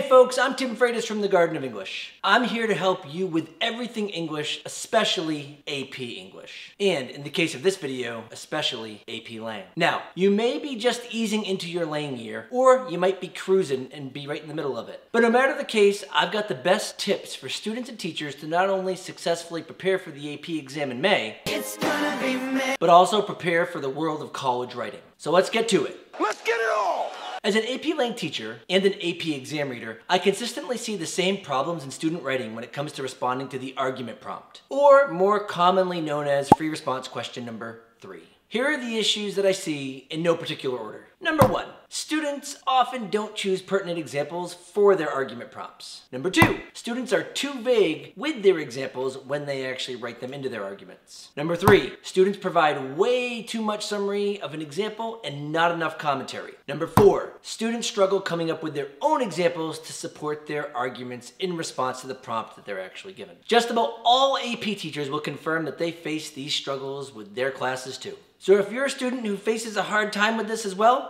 Hey folks, I'm Tim Freitas from the Garden of English. I'm here to help you with everything English, especially AP English. And in the case of this video, especially AP Lang. Now, you may be just easing into your Lang year, or you might be cruising and be right in the middle of it. But no matter the case, I've got the best tips for students and teachers to not only successfully prepare for the AP exam in May, May. but also prepare for the world of college writing. So let's get to it. Let's get it! As an AP Lang teacher and an AP exam reader, I consistently see the same problems in student writing when it comes to responding to the argument prompt, or more commonly known as free response question number three. Here are the issues that I see in no particular order. Number one, students often don't choose pertinent examples for their argument prompts. Number two, students are too vague with their examples when they actually write them into their arguments. Number three, students provide way too much summary of an example and not enough commentary. Number four, students struggle coming up with their own examples to support their arguments in response to the prompt that they're actually given. Just about all AP teachers will confirm that they face these struggles with their classes too. So if you're a student who faces a hard time with this as well,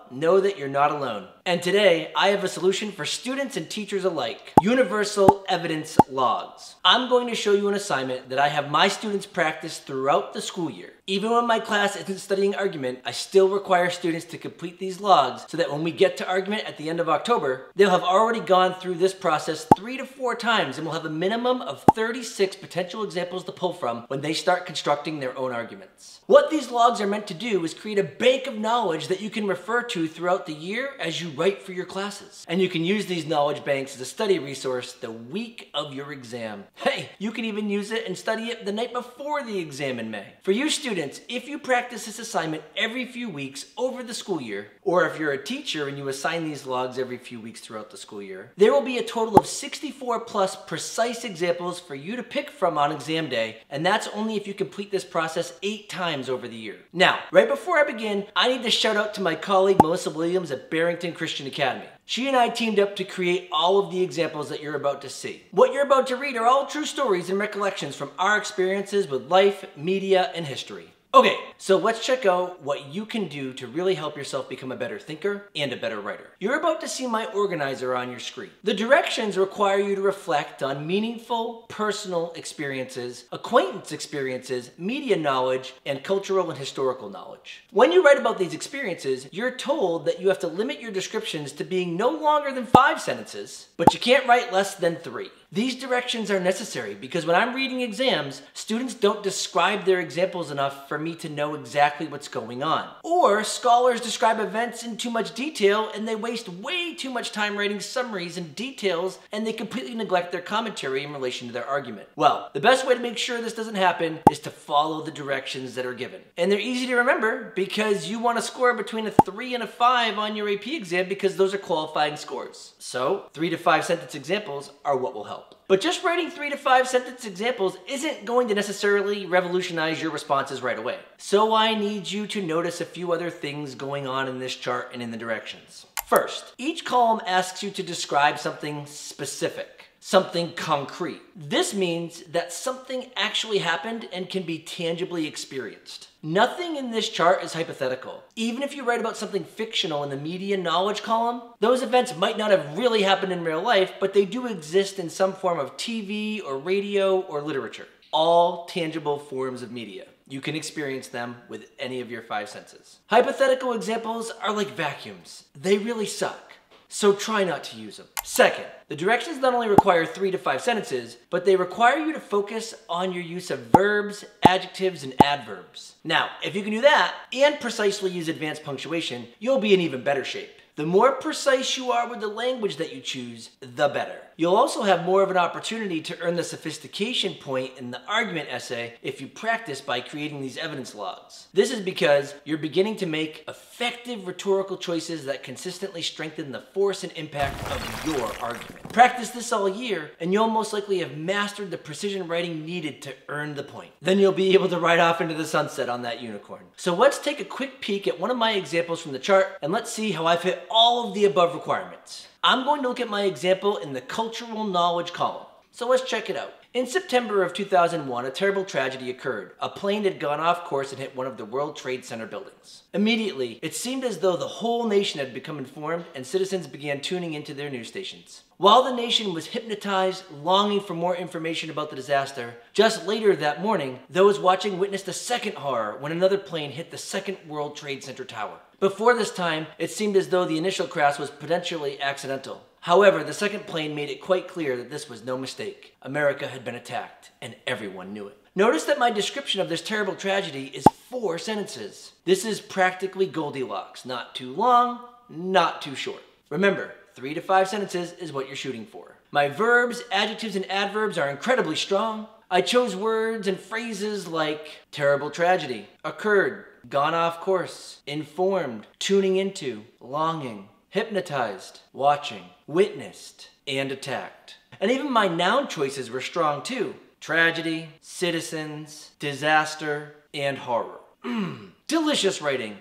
know that you're not alone. And today, I have a solution for students and teachers alike. Universal Evidence Logs. I'm going to show you an assignment that I have my students practice throughout the school year. Even when my class isn't studying argument, I still require students to complete these logs so that when we get to argument at the end of October, they'll have already gone through this process three to four times and will have a minimum of 36 potential examples to pull from when they start constructing their own arguments. What these logs are meant to do is create a bank of knowledge that you can refer to throughout the year as you write for your classes. And you can use these knowledge banks as a study resource the week of your exam. Hey, you can even use it and study it the night before the exam in May. For you students, if you practice this assignment every few weeks over the school year, or if you're a teacher and you assign these logs every few weeks throughout the school year, there will be a total of 64 plus precise examples for you to pick from on exam day, and that's only if you complete this process eight times over the year. Now, right before I begin, I need to shout out to my colleague Melissa Williams at Barrington Christian Academy. She and I teamed up to create all of the examples that you're about to see. What you're about to read are all true stories and recollections from our experiences with life, media, and history. Okay, so let's check out what you can do to really help yourself become a better thinker and a better writer. You're about to see my organizer on your screen. The directions require you to reflect on meaningful, personal experiences, acquaintance experiences, media knowledge, and cultural and historical knowledge. When you write about these experiences, you're told that you have to limit your descriptions to being no longer than five sentences, but you can't write less than three. These directions are necessary because when I'm reading exams, students don't describe their examples enough for me to know exactly what's going on. Or scholars describe events in too much detail and they waste way too much time writing summaries and details and they completely neglect their commentary in relation to their argument. Well, the best way to make sure this doesn't happen is to follow the directions that are given. And they're easy to remember because you want to score between a 3 and a 5 on your AP exam because those are qualifying scores. So, 3 to 5 sentence examples are what will help. But just writing three to five sentence examples isn't going to necessarily revolutionize your responses right away. So I need you to notice a few other things going on in this chart and in the directions. First, each column asks you to describe something specific, something concrete. This means that something actually happened and can be tangibly experienced. Nothing in this chart is hypothetical. Even if you write about something fictional in the media knowledge column, those events might not have really happened in real life, but they do exist in some form of TV or radio or literature. All tangible forms of media. You can experience them with any of your five senses. Hypothetical examples are like vacuums. They really suck so try not to use them. Second, the directions not only require three to five sentences, but they require you to focus on your use of verbs, adjectives, and adverbs. Now, if you can do that and precisely use advanced punctuation, you'll be in even better shape. The more precise you are with the language that you choose, the better. You'll also have more of an opportunity to earn the sophistication point in the argument essay if you practice by creating these evidence logs. This is because you're beginning to make effective rhetorical choices that consistently strengthen the force and impact of your argument. Practice this all year, and you'll most likely have mastered the precision writing needed to earn the point. Then you'll be able to ride off into the sunset on that unicorn. So let's take a quick peek at one of my examples from the chart, and let's see how I've hit all of the above requirements. I'm going to look at my example in the cultural knowledge column. So let's check it out. In September of 2001, a terrible tragedy occurred. A plane had gone off course and hit one of the World Trade Center buildings. Immediately, it seemed as though the whole nation had become informed and citizens began tuning into their news stations. While the nation was hypnotized, longing for more information about the disaster, just later that morning, those watching witnessed a second horror when another plane hit the second World Trade Center tower. Before this time, it seemed as though the initial crash was potentially accidental. However, the second plane made it quite clear that this was no mistake. America had been attacked, and everyone knew it. Notice that my description of this terrible tragedy is four sentences. This is practically Goldilocks. Not too long, not too short. Remember, three to five sentences is what you're shooting for. My verbs, adjectives, and adverbs are incredibly strong. I chose words and phrases like terrible tragedy, occurred, gone off course, informed, tuning into, longing, hypnotized, watching, witnessed, and attacked. And even my noun choices were strong too tragedy, citizens, disaster, and horror. Delicious writing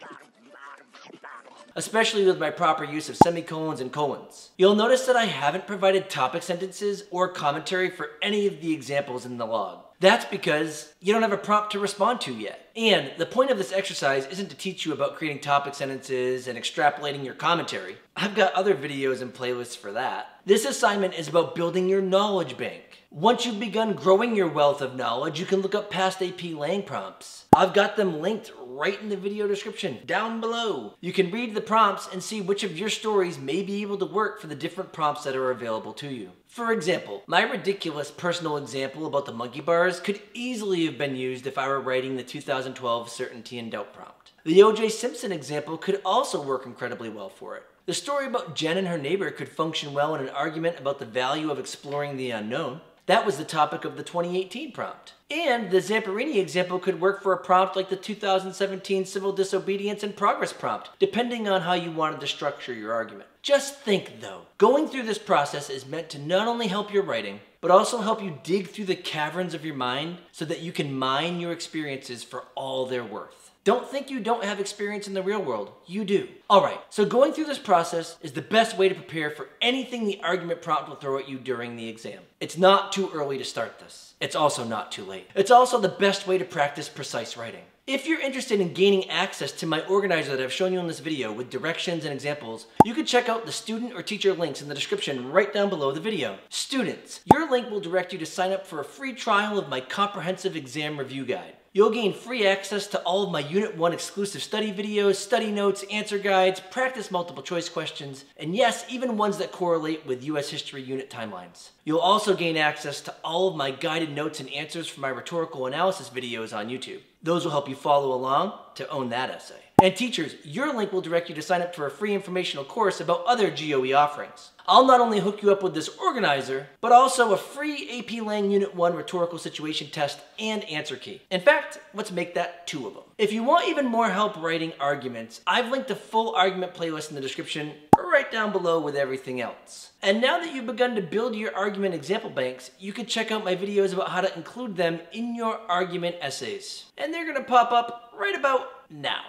especially with my proper use of semicolons and colons. You'll notice that I haven't provided topic sentences or commentary for any of the examples in the log. That's because you don't have a prompt to respond to yet. And the point of this exercise isn't to teach you about creating topic sentences and extrapolating your commentary. I've got other videos and playlists for that. This assignment is about building your knowledge bank. Once you've begun growing your wealth of knowledge, you can look up past AP Lang prompts. I've got them linked right in the video description down below. You can read the prompts and see which of your stories may be able to work for the different prompts that are available to you. For example, my ridiculous personal example about the monkey bars could easily have been used if I were writing the 2012 certainty and doubt prompt. The O.J. Simpson example could also work incredibly well for it. The story about Jen and her neighbor could function well in an argument about the value of exploring the unknown. That was the topic of the 2018 prompt. And the Zamperini example could work for a prompt like the 2017 Civil Disobedience and Progress prompt, depending on how you wanted to structure your argument. Just think though, going through this process is meant to not only help your writing, but also help you dig through the caverns of your mind so that you can mine your experiences for all they're worth. Don't think you don't have experience in the real world. You do. All right, so going through this process is the best way to prepare for anything the argument prompt will throw at you during the exam. It's not too early to start this. It's also not too late. It's also the best way to practice precise writing. If you're interested in gaining access to my organizer that I've shown you in this video with directions and examples, you can check out the student or teacher links in the description right down below the video. Students, your link will direct you to sign up for a free trial of my comprehensive exam review guide. You'll gain free access to all of my Unit 1 exclusive study videos, study notes, answer guides, practice multiple choice questions, and yes, even ones that correlate with US History unit timelines. You'll also gain access to all of my guided notes and answers for my rhetorical analysis videos on YouTube. Those will help you follow along to own that essay. And teachers, your link will direct you to sign up for a free informational course about other GOE offerings. I'll not only hook you up with this organizer, but also a free AP Lang Unit 1 rhetorical situation test and answer key. In fact, let's make that two of them. If you want even more help writing arguments, I've linked a full argument playlist in the description right down below with everything else. And now that you've begun to build your argument example banks, you can check out my videos about how to include them in your argument essays. And they're gonna pop up right about now.